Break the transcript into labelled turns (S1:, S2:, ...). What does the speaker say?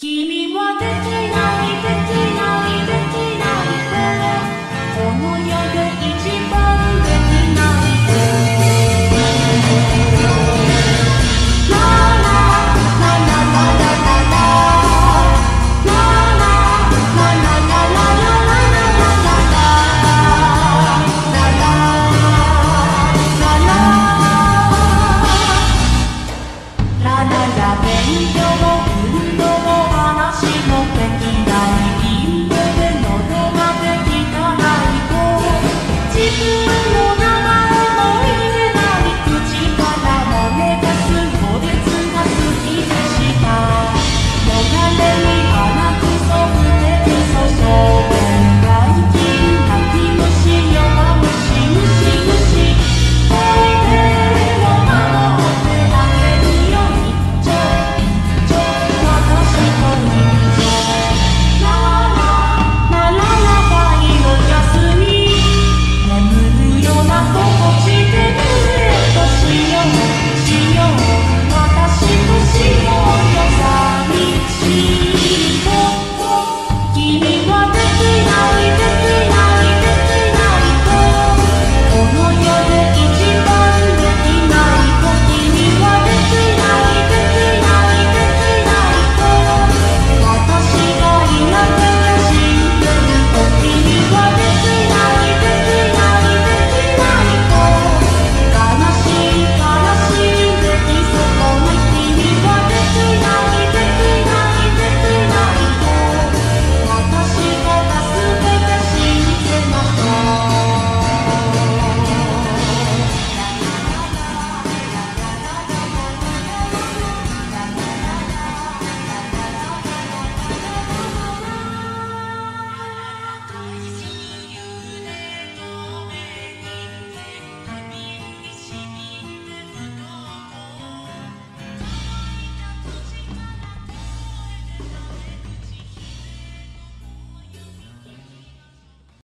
S1: Give me. love